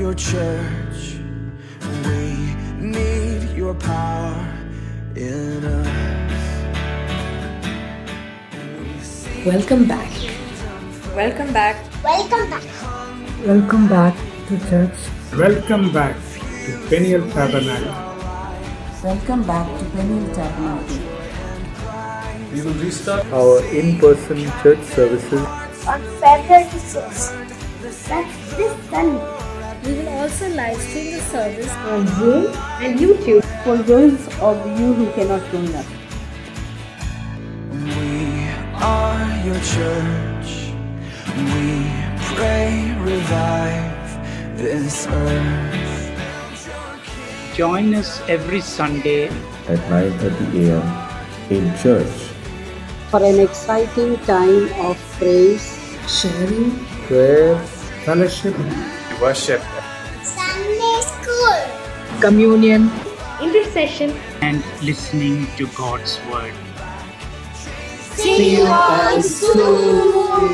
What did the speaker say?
your church. We need your power in us. Welcome back. Welcome back. Welcome back. Welcome back to church. Welcome back to Peniel Tabernacle. Welcome back to Peniel Tabernacle. We will restart our in-person church services On February 6th. That's this Sunday. We will also live stream the service On Zoom And YouTube. for those of you who cannot join us. We are your church. We pray, revive this earth. Join us every Sunday at 9:30 a.m. in church. For an exciting time of praise, Sharing, Prayer, Fellowship, worship Sunday school. Communion. intercession and listening to God's Word. See you all soon.